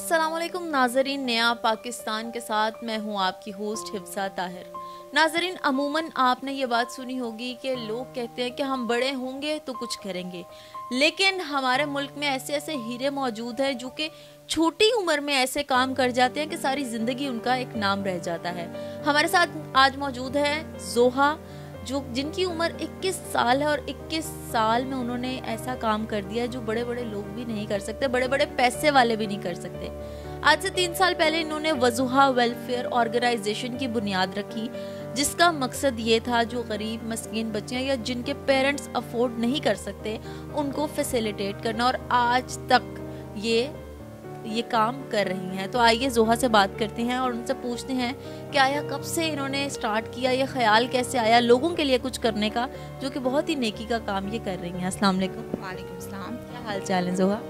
वालेकुम नाजरीन, नया पाकिस्तान के साथ मैं हूँ आपकी होस्ट हिफ्सा ताहिर। नाजरीन, अमूमन आपने ये बात सुनी होगी कि लोग कहते हैं कि हम बड़े होंगे तो कुछ करेंगे। लेकिन हमारे मुल्क में ऐसे ऐसे हीरे मौजूद हैं जो कि छोटी उम्र में ऐसे काम कर जाते हैं कि सारी ज़िंदगी उनका एक नाम रह जाता है। हमारे साथ आज मौजूद है जोहा जो जिनकी उम्र 21 साल है और 21 साल में उन्होंने ऐसा काम कर दिया जो बड़े बड़े लोग भी नहीं कर सकते बड़े बड़े पैसे वाले भी नहीं कर सकते। आज से तीन साल पहले इन्होंने वजुहा वेलफेयर ऑर्गेनाइजेशन की बुनियाद रखी, जिसका मकसद ये था जो गरीब, मस्किन बच्चे या जिनके पेरेंट्स अफोर्ड नहीं कर सकते, उनको फैसिलिटेट करना और आज तक ये ये काम कर रही हैं। तो आइए जोहा से बात करते हैं और उनसे पूछते हैं कि आया कब से इन्होंने स्टार्ट किया ये ख्याल कैसे आया लोगों के लिए कुछ करने का जो कि बहुत ही नेकी का काम ये कर रही हैं। अस्सलाम वालेकुम। वालेकुम सलाम क्या हाल चाल है जोहा?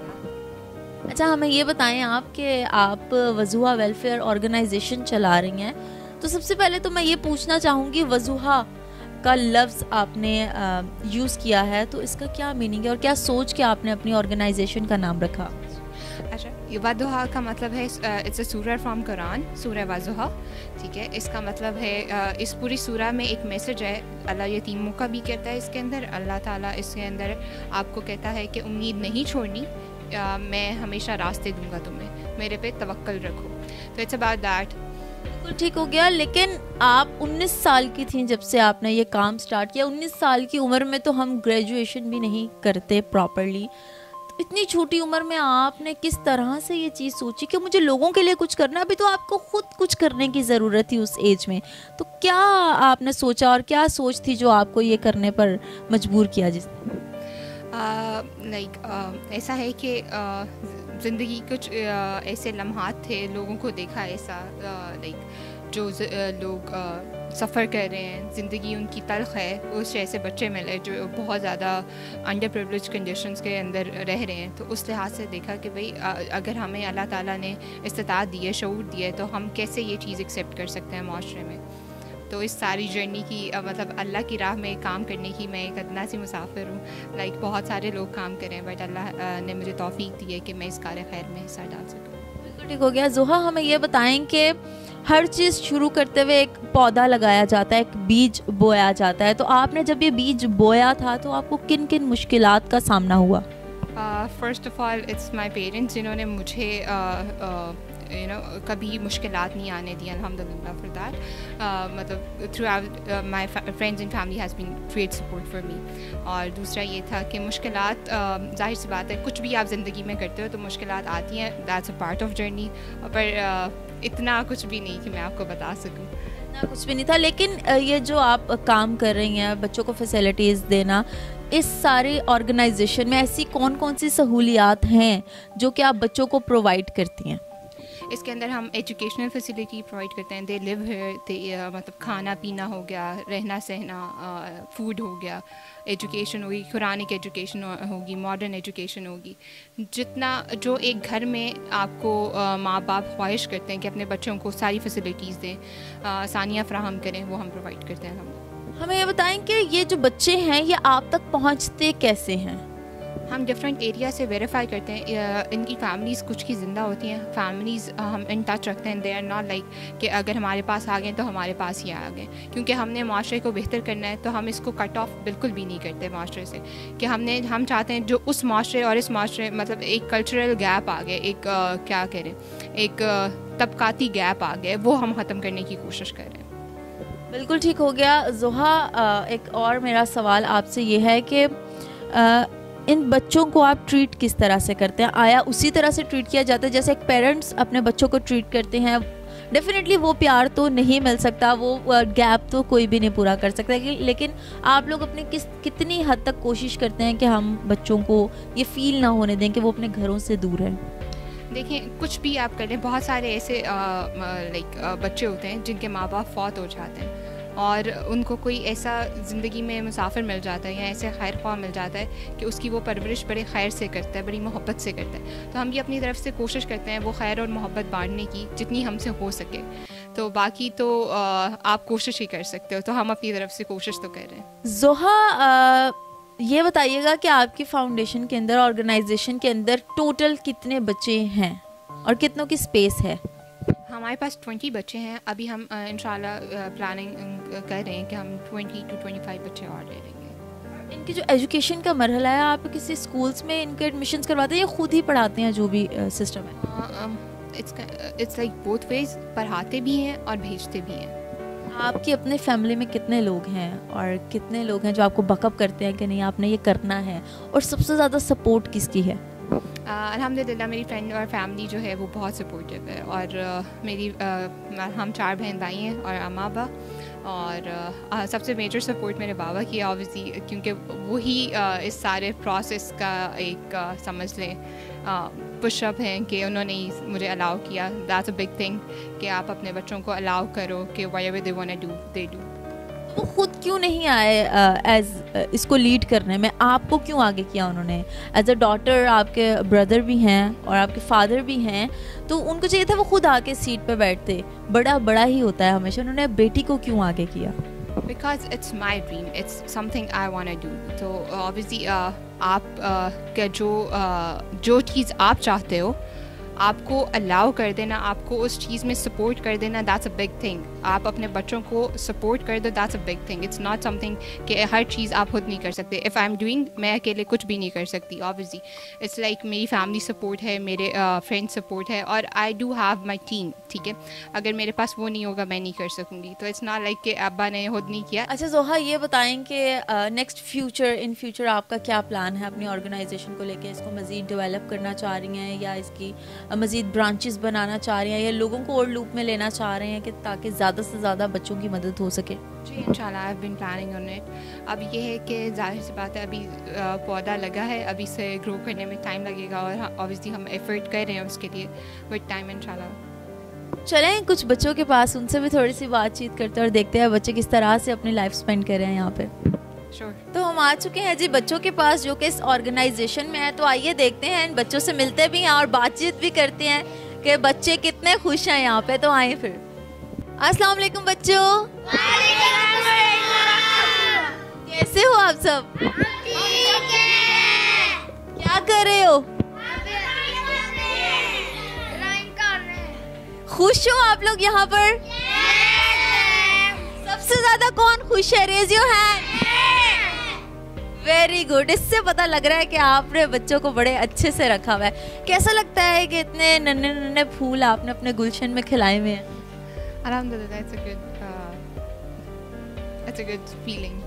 अच्छा हमें ये बताएँ आप कि आप वजूहा वेलफेयर ऑर्गेनाइजेशन चला रही हैं। तो सबसे पहले तो मैं ये पूछना चाहूँगी वजूहा का लफ्ज़ आपने यूज़ किया है तो इसका क्या मीनिंग है और क्या सोच के आपने अपनी ऑर्गेनाइजेशन का नाम रखा? अच्छा वजुहा का मतलब है इट्स अ सूरह फ्रॉम कुरान सूरह वजुहा ठीक है, इसका मतलब है इस पूरी सूरह में एक मैसेज है, अल्लाह यतीमों का भी कहता है इसके अंदर, अल्लाह ताला इसके अंदर आपको कहता है कि उम्मीद नहीं छोड़नी मैं हमेशा रास्ते दूँगा तुम्हें, मेरे पे तवक्ल रखो। तो इट्स अबाउट दैट बिल्कुल ठीक हो गया, लेकिन आप 19 साल की थी जब से आपने ये काम स्टार्ट किया 19 साल की उम्र में तो हम ग्रेजुएशन भी नहीं करते प्रॉपरली इतनी छोटी उम्र में आपने किस तरह से ये चीज़ सोची कि मुझे लोगों के लिए कुछ करना अभी तो आपको खुद कुछ करने की ज़रूरत थी उस एज में। तो क्या आपने सोचा और क्या सोच थी जो आपको ये करने पर मजबूर किया जिसने लाइक ऐसा है कि ज़िंदगी कुछ ऐसे लम्हात थे, लोगों को देखा ऐसा लाइक जो लोग सफ़र कर रहे हैं, ज़िंदगी उनकी तलख है, उस ऐसे बच्चे मिले जो बहुत ज़्यादा अंडर प्रिवलेज कंडीशन के अंदर रह रहे हैं। तो उस लिहाज से देखा कि भाई अगर हमें अल्लाह ताला ने इस्तात दी है शूर दिया है तो हम कैसे ये चीज़ एक्सेप्ट कर सकते हैं माशरे में? तो इस सारी जर्नी की मतलब अल्लाह की राह में काम करने की मैं एक अदना सी मुसाफिर हूँ। लाइक बहुत सारे लोग काम करें बट अल्लाह ने मुझे तोफ़ी दी है कि मैं इस कार खैर में हिस्सा डाल सकूँ। बिल्कुल ठीक हो गया। जुहा, हमें ये बताएँ कि हर चीज़ शुरू करते हुए एक पौधा लगाया जाता है एक बीज बोया जाता है। तो आपने जब ये बीज बोया था तो आपको किन किन मुश्किल का सामना हुआ? First of all it's my parents जिन्होंने मुझे uh, uh, यू नो कभी मुश्किल नहीं आने दी अलहमदिल्ला फॉर दैट मतलब throughout my friends and family has been great support for me और दूसरा ये था कि मुश्किल ज़ाहिर सी बात है, कुछ भी आप ज़िंदगी में करते हो तो मुश्किल आती हैं that's a part of journey पर इतना कुछ भी नहीं कि मैं आपको बता सकूँ। कुछ भी नहीं था, लेकिन ये जो आप काम कर रही हैं, बच्चों को फैसिलिटीज़ देना, इस सारे ऑर्गेनाइजेशन में ऐसी कौन कौन सी सहूलियात हैं जो कि आप बच्चों को प्रोवाइड करती हैं? इसके अंदर हम एजुकेशनल फैसिलिटी प्रोवाइड करते हैं. दे लिव है दे मतलब खाना पीना हो गया, रहना सहना फ़ूड हो गया. एजुकेशन होगी कुरानिक एजुकेशन होगी मॉडर्न एजुकेशन होगी. जितना जो एक घर में आपको माँ बाप ख्वाहिश करते हैं कि अपने बच्चों को सारी फैसिलिटीज़ दें आसानियाँ फ्राहम करें, वो हम प्रोवाइड करते हैं. हम हमें ये बताएँ कि ये जो बच्चे हैं, ये आप तक पहुँचते कैसे हैं? हम डिफरेंट एरिया से वेरीफाई करते हैं इनकी फैमिलीज़ कुछ की ज़िंदा होती हैं। फैमिलीज़ हम इन टच रखते हैं। दे आर नॉट लाइक कि अगर हमारे पास आ गए तो हमारे पास ही आ गए। क्योंकि हमने माशरे को बेहतर करना है तो हम इसको कट ऑफ़ बिल्कुल भी नहीं करते माशरे से। कि हमने हम चाहते हैं जो उस माशरे और इस माशरे मतलब एक कल्चरल गैप आ गए एक आ, क्या करें एक तबकाती गैप आ गए वो हम ख़त्म करने की कोशिश कर रहे हैं। बिल्कुल ठीक हो गया। जोहा एक और मेरा सवाल आपसे ये है कि इन बच्चों को आप ट्रीट किस तरह से करते हैं? आया उसी तरह से ट्रीट किया जाता है, जैसे एक पेरेंट्स अपने बच्चों को ट्रीट करते हैं। डेफिनेटली वो प्यार तो नहीं मिल सकता, वो गैप तो कोई भी नहीं पूरा कर सकता। लेकिन आप लोग अपने किस, कितनी हद तक कोशिश करते हैं कि हम बच्चों को ये फील ना होने दें कि वो अपने घरों से दूर है? देखिए, कुछ भी आप करें बहुत सारे ऐसे लाइक बच्चे होते हैं जिनके माँ बाप फौत हो जाते हैं। और उनको कोई ऐसा ज़िंदगी में मुसाफिर मिल जाता है या ऐसे खैर ख्वाह मिल जाता है कि उसकी वो परवरिश बड़े खैर से करता है, बड़ी मोहब्बत से करता है। तो हम भी अपनी तरफ़ से कोशिश करते हैं वो खैर और मोहब्बत बांटने की, जितनी हमसे हो सके। तो बाकी तो आप कोशिश ही कर सकते हो तो हम अपनी तरफ़ से कोशिश तो कर रहे हैं। जोहा ये बताइएगा कि आपकी फाउंडेशन के अंदर, ऑर्गेनाइजेशन के अंदर टोटल कितने बच्चे हैं और कितनों की स्पेस है? हमारे पास ट्वेंटी बच्चे हैं। अभी हम इंशाल्लाह प्लानिंग कर रहे हैं कि हम ट्वेंटी टू ट्वेंटी फाइव बच्चे और ले लेंगे। इनकी जो एजुकेशन का मरहला है आप किसी स्कूल्स में इनके एडमिशन करवाते हैं या खुद ही पढ़ाते हैं जो भी सिस्टम है? It's it's like both ways पढ़ाते भी हैं और भेजते भी हैं। आपकी अपने फैमिली में कितने लोग हैं और कितने लोग हैं जो आपको बकअप करते हैं कि नहीं आपने ये करना है? और सबसे ज़्यादा सपोर्ट किसकी है? अलहमदिल्ला मेरी फ्रेंड और फैमिली जो है वो बहुत सपोर्टिव है और uh, मेरी uh, हम चार बहन भाई हैं और अम्मा अबा और uh, सबसे मेजर सपोर्ट मेरे बाबा की ऑब्वियसली क्योंकि वही uh, इस सारे प्रोसेस का एक uh, समझ लें पुशअप हैं कि उन्होंने मुझे अलाउ किया। दैट्स अ बिग थिंग कि आप अपने बच्चों को अलाउ करो कि why ever they want do they do वो खुद क्यों नहीं आए एज इसको लीड करने में? आपको क्यों आगे किया उन्होंने? एज अ डॉटर आपके ब्रदर भी हैं और आपके फादर भी हैं तो उनको चाहिए था वो खुद आके सीट पे बैठते। बड़ा बड़ा ही होता है हमेशा। उन्होंने बेटी को क्यों आगे किया? Because it's my dream it's something I want do तो ऑब्वियसली uh, आप uh, के जो uh, जो चीज़ आप चाहते हो आपको अलाउ कर देना आपको उस चीज़ में सपोर्ट कर देना दैट्स अ बिग थिंग आप अपने बच्चों को सपोर्ट कर दो that's a big thing it's not something कि हर चीज़ आप खुद नहीं कर सकते. इफ़ आई एम डूइंग मैं अकेले कुछ भी नहीं कर सकती ऑब्वियसली इट्स लाइक मेरी फैमिली सपोर्ट है मेरे फ्रेंड uh, सपोर्ट है और I do have my team ठीक है? अगर मेरे पास वो नहीं होगा मैं नहीं कर सकूँगी. तो इट्स नॉट लाइक कि अब्बा ने खुद नहीं किया. अच्छा जोहा ये बताएँ कि नेक्स्ट फ्यूचर इन फ्यूचर आपका क्या प्लान है अपनी ऑर्गेनाइजेशन को लेकर इसको मज़ीद डेवलप करना चाह रही हैं या इसकी मज़ीद ब्रांचेस बनाना चाह रही हैं या लोगों को और लूप में लेना चाह रहे हैं कि ताकि ज़्यादा से ज़्यादा बच्चों की मदद हो सके। जी इंशाल्लाह I been planning on it अब ये है कि ज़ाहिर सी बात है अभी पौधा लगा है अभी से ग्रो करने में टाइम लगेगा और ऑब्वियसली हम एफर्ट कर रहे हैं उसके लिए विद टाइम इंशाल्लाह। चलें कुछ बच्चों के पास उनसे भी थोड़ी सी बातचीत करते हैं और देखते हैं बच्चे किस तरह से अपनी लाइफ स्पेंड कर रहे हैं यहाँ पे। Sure. तो हम आ चुके हैं जी बच्चों के पास जो कि इस ऑर्गेनाइजेशन में है। तो आइए देखते हैं इन बच्चों से मिलते भी हैं और बातचीत भी करते हैं कि बच्चे कितने खुश हैं यहाँ पे। तो आए फिर। अस्सलाम वालेकुम बच्चों। कैसे हो आप सब? क्या कर रहे हो? खुश हो आप लोग यहाँ पर? सबसे ज़्यादा कौन खुश है? रेज हैंड वेरी गुड इससे पता लग रहा है कि आपने बच्चों को बड़े अच्छे से रखा हुआ है। कैसा लगता है कि इतने नन्हे नन्हे फूल आपने अपने गुलशन में खिलाए हुए हैं? Alhamdulillah, it's a good, uh, it's a good feeling.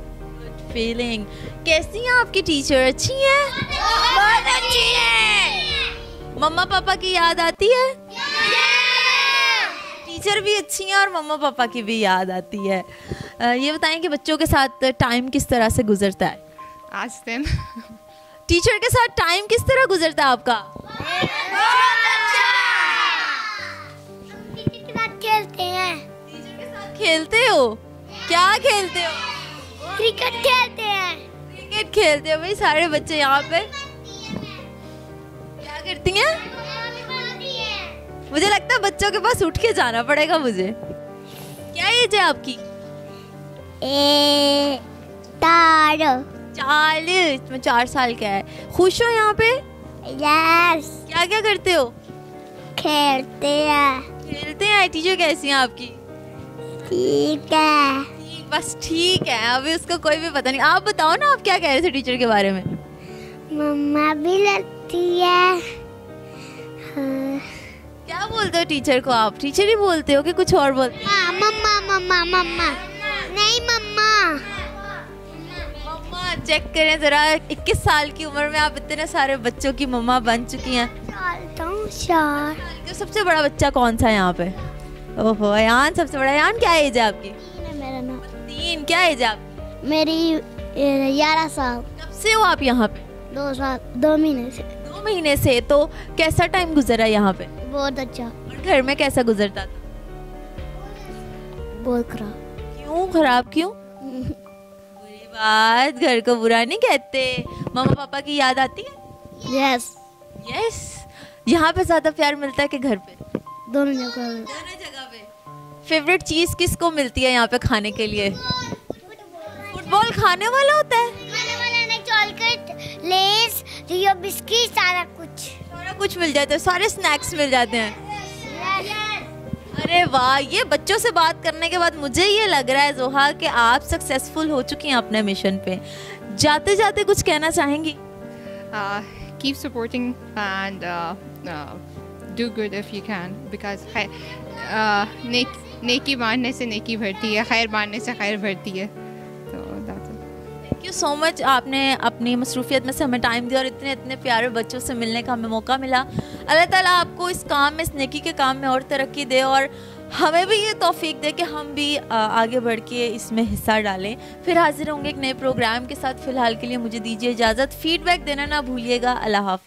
Feeling कैसी हैं आपकी टीचर अच्छी हैं? बहुत अच्छी हैं। मम्मा पापा की याद आती है? टीचर भी अच्छी हैं और मम्मा पापा की भी याद आती है। ये बताएँ कि बच्चों के साथ टाइम किस तरह से गुजरता है? आज दिन। टीचर के साथ टाइम किस तरह गुजरता है आपका? खेलते हैं। टीचर के साथ खेलते हो? क्या खेलते हो? क्रिकेट खेलते हैं। क्रिकेट खेलते हो भाई सारे बच्चे यहाँ पे। क्या करती हैं? मुझे लगता है बच्चों के पास उठ के जाना पड़ेगा मुझे। क्या एज है आपकी? ए चालीस में चार साल का है। खुश हो यहाँ पे? यस क्या क्या करते हो? खेलते हैं। खेलते हैं? टीचर कैसी हैं आपकी? ठीक है। ठीक बस ठीक है। अभी उसको कोई भी पता नहीं। आप बताओ ना आप क्या कह रहे थे टीचर के बारे में? मम्मा भी लगती है। हाँ। क्या बोलते हो टीचर को आप? टीचर ही बोलते हो कि कुछ और बोलते हाँ, मम्मा मम्मा मम्मा। नहीं मम्मा। मम्मा चेक करें जरा। 21 साल की उम्र में आप इतने सारे बच्चों की मम्मा बन चुकी हैं। हूँ चार तो सबसे बड़ा बच्चा कौन सा है यहाँ पे? ओहो अयान सबसे बड़ा अयान क्या एज है आपकी? तीन है मेरा नाम। तीन क्या एज है आपकी? मेरी ग्यारह साल। कब से हो आप यहाँ पे? दो साल दो महीने से। दो महीने से तो कैसा टाइम गुजरा यहाँ पे? बहुत अच्छा। और घर में कैसा गुजरता था? बहुत खराब। क्यों खराब क्यों? बुरी बात घर को बुरा नहीं कहते। मम्मा पापा की याद आती है? यस यस यहाँ पे ज़्यादा प्यार मिलता है कि घर पे? दोनों जगह दोनों जगह पे। फेवरेट चीज़ किसको मिलती है यहाँ पे खाने के लिए? फुटबॉल खाने वाला होता है। खाने वाला ने चॉकलेट लेस रियो बिस्किट सारा कुछ। सारा कुछ मिल जाता है सारे स्नैक्स मिल जाते हैं। अरे वाह ये बच्चों से बात करने के बाद मुझे ये लग रहा है जोहा कि आप सक्सेसफुल हो चुकी हैं अपने मिशन पे। जाते जाते कुछ कहना चाहेंगी? Keep supporting and good if you can because uh, नेक मारने से नेकी बढ़ती है खैर मारने से खैर बढ़ती है। थैंक यू सो मच आपने अपनी मसरूफियत में से हमें टाइम दिया और इतने इतने प्यारे बच्चों से मिलने का हमें मौका मिला। अल्लाह ताला आपको इस काम में इस नेकी के काम में और तरक्की दे और हमें भी ये तौफीक दे कि हम भी आगे बढ़ के इसमें हिस्सा डालें। फिर हाजिर होंगे एक नए प्रोग्राम के साथ। फ़िलहाल के लिए मुझे दीजिए इजाज़त। फीडबैक देना ना भूलिएगा। अल्लाह